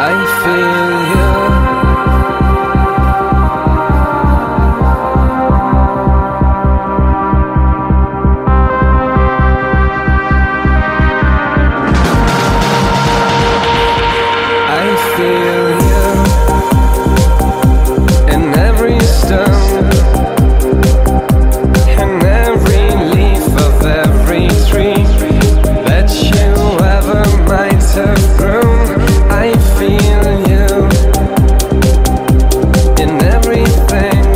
I feel sing